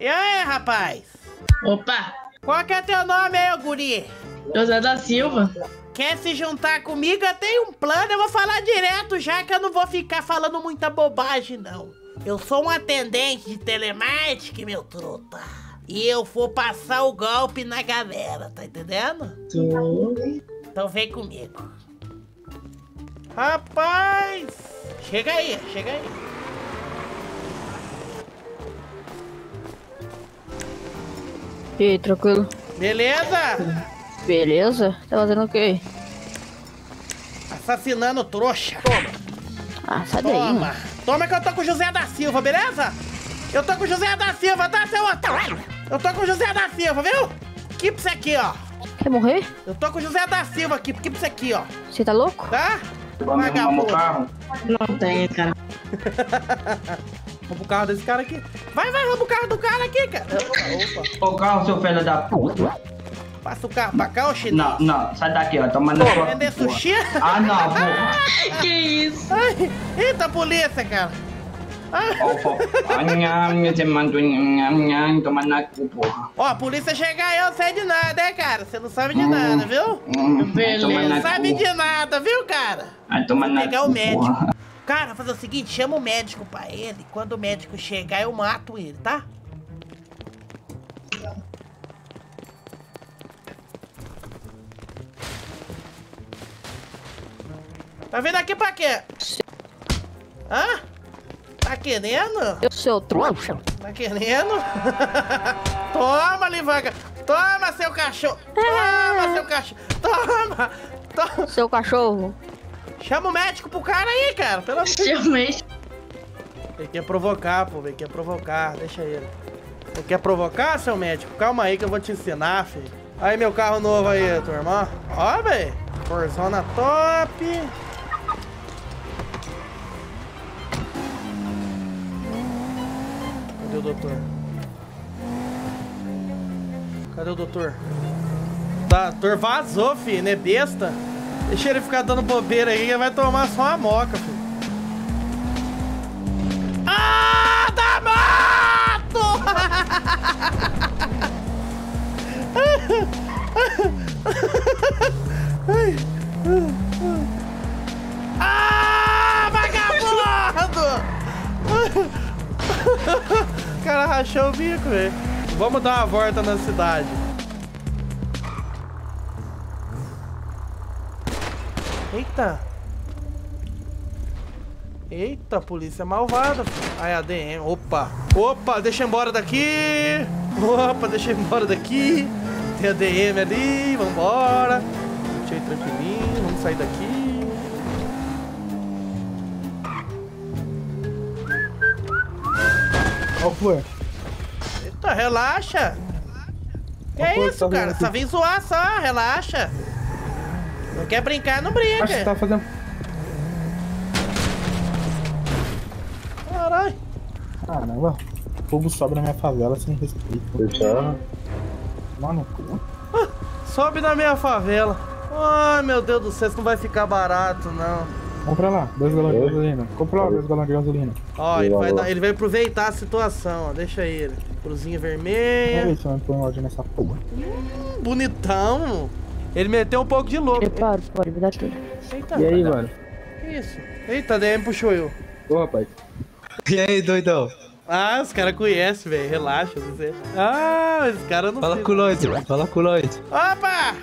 E aí, rapaz? Opa, Qual que é teu nome aí, guri? José da Silva. Quer se juntar comigo? Eu tenho um plano, eu vou falar direto já que eu não vou ficar falando muita bobagem, não. Eu sou um atendente de telemarketing, meu truta. E eu vou passar o golpe na galera, tá entendendo? Tô. Então vem comigo. Rapaz! Chega aí, chega aí. E aí, tranquilo? Beleza? Beleza? Tá fazendo o quê? Assassinando trouxa. Ah, sai daí, Toma. mano. Toma que eu tô com o José da Silva, beleza? Eu tô com o José da Silva, tá, seu otário? Eu tô com o José da Silva, viu? Pra você aqui, ó. Quer morrer? Eu tô com o José da Silva aqui, pra você aqui, ó. Você tá louco? Tá? Vamos arrumar meu Vagabundo. carro? Não tem, cara. Vamos pro carro desse cara aqui. Vai, vai, vamos pro carro do cara aqui, cara. Opa, opa. Ô carro, seu filho da puta. Passa o carro pra cá, ô chinês. Não, não, sai daqui, ó. Toma na sua. Vender sushi? Ah, não, porra. Que isso? Ai, eita, polícia, cara. Ó, a polícia chegar aí, eu não sei de nada, hein, cara? Você não sabe de nada, viu? Hum, Beleza. Não sabe de nada, viu, cara? Vou na pegar o médico. Cara, fazer o seguinte, chama o médico pra ele. Quando o médico chegar, eu mato ele, tá? Tá vindo aqui pra quê? Hã? Tá querendo? Eu sou trouxa. Tá querendo? Toma, Livaga! Toma, seu cachorro! Toma, seu cachorro! Toma! Toma! Seu cachorro. Chama o médico pro cara aí, cara! Pelo amor de. Ele quer provocar, pô, ele quer provocar, deixa ele. Você quer provocar, seu médico? Calma aí que eu vou te ensinar, filho. Aí, meu carro novo aí, turma. Ó, velho. Corzona top. Cadê o doutor? Cadê o doutor? Tá, doutor vazou, filho, né? Besta. Deixa ele ficar dando bobeira aí, vai tomar só uma moca, filho. Ah, da mato! Ai. Ah, vagabundo! O cara rachou o bico, velho. Vamos dar uma volta na cidade. Eita! Eita, polícia malvada. Ai, ADM. Opa. Opa, deixa embora daqui. Opa, deixa embora daqui. Tem ADM ali. Vambora. Deixa eu ir tranquilinho. Vamos sair daqui. Qual foi? Eita, relaxa. Que é isso, cara? Só vem zoar só. Relaxa. Quer brincar, não Acho que brinca. tá fazendo. Caralho. Caramba, fogo sobe na minha favela sem respeito. Fechar. Mano, cu. Sobe na minha favela. Ai, meu Deus do céu, isso não vai ficar barato, não. Compra lá, dois galões de gasolina. Compra lá, dois galões de gasolina. Ó, ele vai, dar- ele vai aproveitar a situação, ó. Deixa ele. Cruzinha vermelha. ver se eu põe ordem nessa porra. Hum, bonitão. Ele meteu um pouco de louco. Preparo, pode me dar tudo. Eita, E aí, mano? que isso? Eita, DM puxou eu. Ô, rapaz. E aí, doidão? Ah, os caras conhecem, velho. Relaxa, você. Ah, os caras não Fala sei. com nós, mano. Fala com nós. Opa!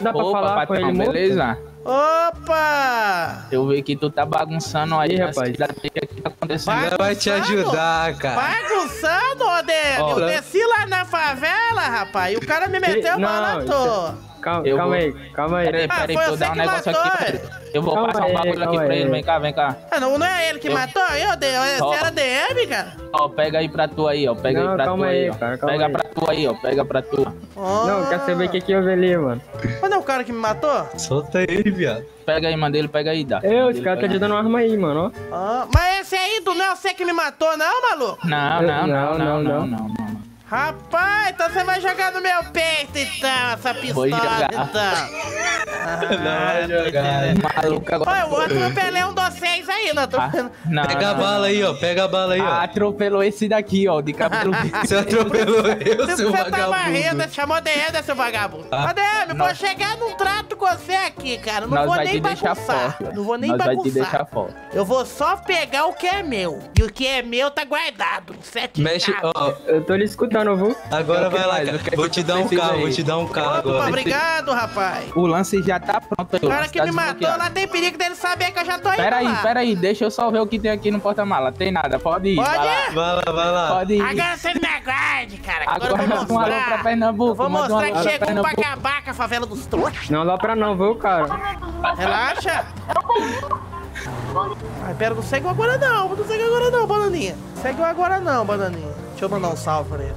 Dá pra Opa, falar com patrão, ele, moço? beleza? Opa! Eu vi que tu tá bagunçando aí Ih, na rapaz. O que que tá acontecendo? Vai. Ela vai te ajudar, cara. Bagunçando. Ó, eu né? desci lá na favela, rapaz, e o cara me meteu Não, bala toa. Calma, Eu calma vou- aí, calma aí. Peraí, Ah, peraí, eu você dar um que negócio matou, aqui. é? pra ele. Eu vou Calma passar um bagulho aqui pra aí. ele. Vem cá, vem cá. Ah, não, não é ele que Eu- matou? Eu, dei. Você Ó. era DM, cara? Ó, pega aí pra tu aí, ó. Pega Não, aí pra tu aí, aí, ó. cara, calma Pega aí. pra tu aí, ó. Pega pra tu. Não, quer saber o que que houve ali, mano? Mas não é o cara que me matou? Solta ele, viado. Pega aí, manda ele, pega aí, dá. Eu, esse cara tá te dando uma arma aí, mano, ó. Ah, mas esse aí do não é você que me matou, não, maluco? Não, não, não, não, não, não, não. Rapaz, então você vai jogar no meu peito, então, essa pistola, jogar. então. Não vai jogar. Maluco agora. Eu atropelei um de vocês aí, eu tô Ah, não, Pega a não, bala aí, ó. Pega a bala aí, Ah, ó. atropelou esse daqui, ó, de cabelo. Você atropelou eu, Se seu você tá varrendo, vagabundo. chamou DM, seu vagabundo. Ah. ADM, vou Nós- chegar num trato com você aqui, cara. Não Nós vou nem bagunçar. Não vou nem Nós vai te bagunçar. deixar. Eu vou só pegar o que é meu. E o que é meu tá guardado. Sete Mexe, ó. Eu tô lhe escutando, viu? Agora que vai lá, cara. Vou te dar um carro, vou te dar um carro Opa, agora. obrigado, rapaz. O lance já tá pronto aí. O cara que tá me matou lá tem perigo dele saber que eu já tô indo Pera aí, lá. pera aí, deixa eu só ver o que tem aqui no porta-mala. Tem nada, pode ir. Pode vai lá. ir? Vai lá, vai lá. Pode ir. Agora você me aguarde, cara. Agora, Agora eu vou um alô pra mostrar. Pernambuco. Eu vou um mostrar que pra chegou um pra Favela dos trouxas. Não dá pra não, viu, cara? Relaxa. Ai, pera, não segue agora não. Não segue agora não, bananinha. Segue agora não, bananinha. Deixa eu mandar um salve pra ele.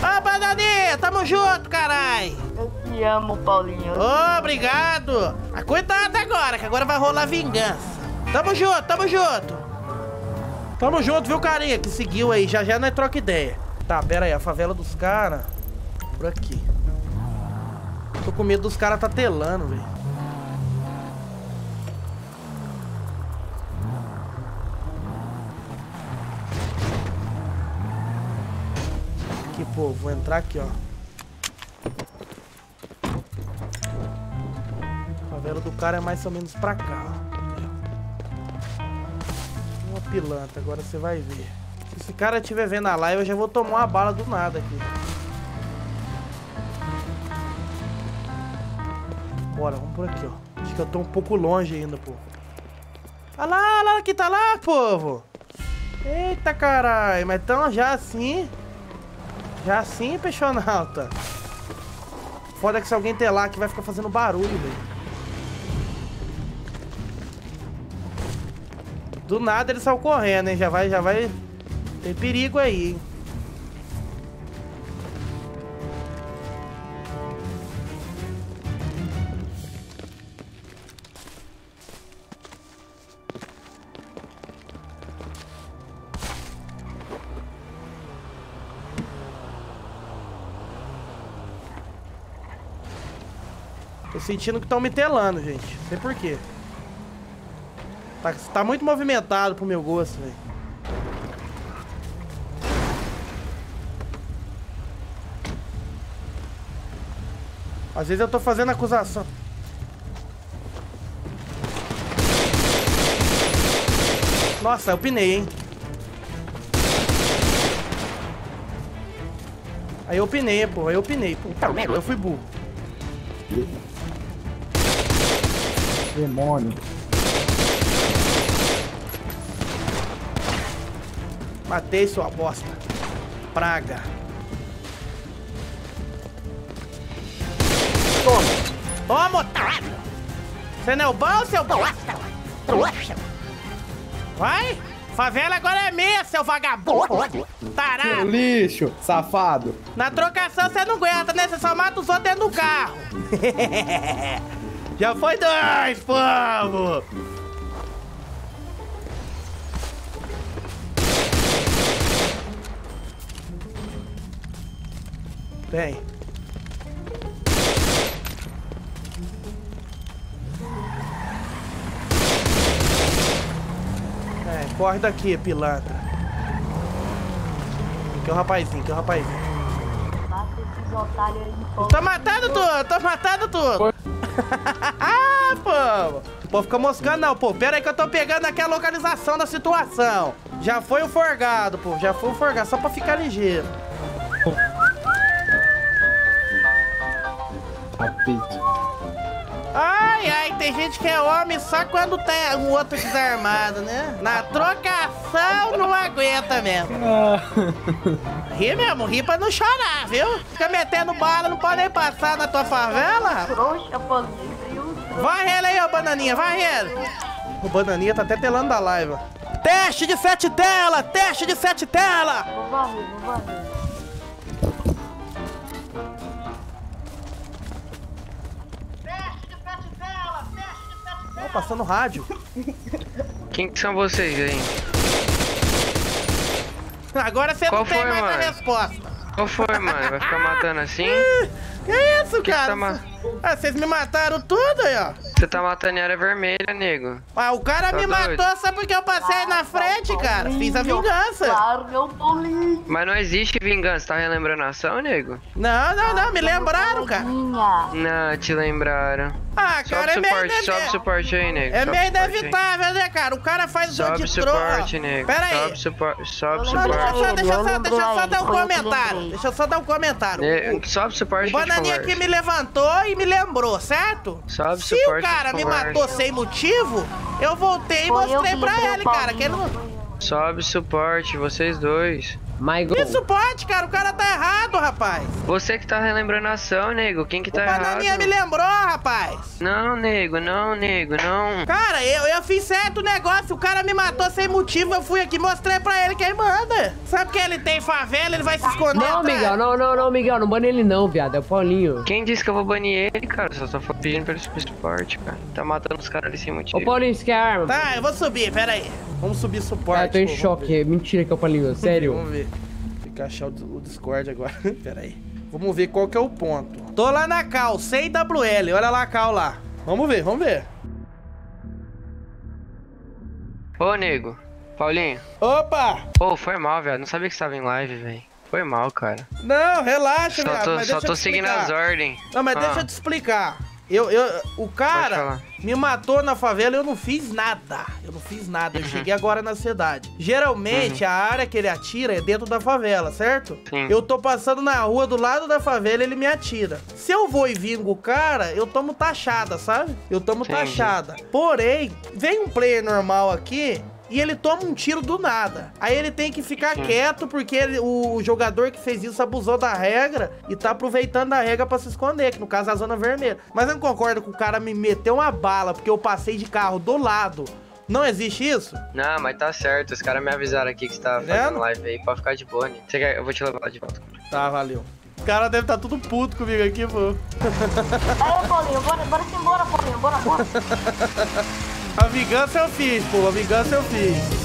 Ô, bananinha, tamo junto, carai. Eu te amo, Paulinho. Ô, obrigado. Ah, cuidado agora, que agora vai rolar vingança. Tamo junto, tamo junto. Tamo junto, viu, carinha, que seguiu aí. Já já nós troca ideia. Tá, pera aí, a favela dos caras. Por aqui. Tô com medo dos caras tá telando, velho. Aqui, pô, vou entrar aqui, ó. A favela do cara é mais ou menos pra cá, ó. Uma pilantra, agora você vai ver. Se esse cara estiver vendo a live, eu já vou tomar uma bala do nada aqui. Bora, vamos por aqui, ó. Acho que eu tô um pouco longe ainda, pô. Ah lá, lá, aqui tá lá, povo. Eita, caralho. Mas então já assim... Já assim, peixonauta. Foda que se alguém ter lá que vai ficar fazendo barulho, velho. Do nada ele saiu correndo, hein? Já vai, já vai. Tem perigo aí, hein? Sentindo que estão me telando, gente. Não sei porquê. Tá, tá muito movimentado pro meu gosto, velho. Às vezes eu tô fazendo acusação. Nossa, eu pinei, hein? Aí eu pinei, pô. Aí eu pinei. Merda, eu fui burro. Demônio. Matei sua bosta. Praga. Toma. Toma, otário. Você não é o bom, seu bosta? Vai. Favela agora é minha, seu vagabundo. Tarado. Lixo, safado. Na trocação você não aguenta, né? Você só mata os outros dentro do carro. Já foi dois, povo. Vem. É, corre daqui, pilantra. Que é o rapazinho, que é o rapazinho. Mata esses otários aí. Tô matando tudo, tô matando tudo. ah, pô. Povo fica moscando, não, pô. Pera aí que eu tô pegando aqui a localização da situação. Já foi o forgado, pô. Já foi o forgado, só pra ficar ligeiro. Apite. Ai, ai, tem gente que é homem só quando tem um outro desarmado, né? Na trocação não aguenta mesmo. Ri mesmo, ri pra não chorar, viu? Fica metendo bala, não pode nem passar na tua favela. Trouxa. Vai ele aí, ô bananinha, vai ele. O bananinha tá até telando da live. Teste de sete tela, teste de sete tela. Vou varrer, vou varrer. Ó, passando rádio. Quem que são vocês aí? Agora você Qual não tem foi, mais a mano? resposta. Qual foi, mano? Vai ficar matando assim? Que isso, que cara? tá ma- Ah, vocês me mataram tudo aí, ó. Você tá matando em área vermelha, nego. Ah, o cara Tá me doido. matou só porque eu passei na frente, cara. Fiz a vingança. Larga o Paulinho. Mas não existe vingança, tá relembrando a ação, nego? Não, não, não, me lembraram, cara. Não, te lembraram. Ah, cara, é Sobe meio suporte, sobe suporte aí, nego. É Sobe meio suporte inevitável, né, cara? O cara faz o Sobe de troll. suporte, nego. Pera aí. Sobe suporte, sobe Não, deixa eu suporte. só, deixa só, deixa só dar um comentário. Deixa eu só dar um comentário. Ne- O- Sobe suporte O bananinha aqui me levantou e me lembrou, certo? Sobe Se o suporte cara que me matou sem motivo, eu voltei e mostrei pra o ele, cara. Que ele não... Sobe suporte, vocês dois. Que suporte, cara. O cara tá errado, rapaz. Você que tá relembrando a ação, nego. Quem que O tá errado? bananinha me lembrou, rapaz. Não, nego, não, nego, não. Cara, eu, eu fiz certo o negócio. O cara me matou sem motivo. Eu fui aqui e mostrei pra ele quem manda. Sabe que ele tem favela, ele vai se esconder. Não, atrás. Miguel, não, não, não, Miguel, não bane ele não, viado. É o Paulinho. Quem disse que eu vou banir ele, cara? Só tô pedindo pra ele subir suporte, cara. Tá matando os caras ali sem motivo. Ô, Paulinho, você quer arma? Tá, eu vou subir, pera aí. Vamos subir suporte. Ah, tô em pô, choque. Mentira que é o Paulinho, sério. Vamos ver. Tem que achar o, Discord agora. Pera aí. Vamos ver qual que é o ponto. Tô lá na cal, sem WL. Olha lá a cal lá. Vamos ver, vamos ver. Ô, nego. Paulinho. Opa! Pô, foi mal, velho. Não sabia que você tava em live, velho. Foi mal, cara. Não, relaxa, Só viado, tô, mas só deixa eu tô te seguindo explicar. as ordens. Não, mas Ah, deixa eu te explicar. Eu, eu, o cara me matou na favela e eu não fiz nada. Eu não fiz nada. Eu Uhum. cheguei agora na cidade. Geralmente, a área que ele atira é dentro da favela, certo? Sim. Eu tô passando na rua do lado da favela e ele me atira. Se eu vou e vingo o cara, eu tomo taxada, sabe? Eu tomo taxada. Porém, vem um player normal aqui. E ele toma um tiro do nada. Aí ele tem que ficar quieto porque ele- o jogador que fez isso abusou da regra e tá aproveitando da regra pra se esconder, que no caso é a zona vermelha. Mas eu não concordo com o cara me meter uma bala porque eu passei de carro do lado. Não existe isso? Não, mas tá certo. Os caras me avisaram aqui que você tá fazendo live aí. Pode ficar de boa, né? Você quer... Eu vou te levar lá de volta. Tá, valeu. O cara deve estar tá tudo puto comigo aqui, pô. Aí, Paulinho, bora, bora embora, Paulinho, bora, bora. A vingança eu fiz, pô. A vingança eu fiz.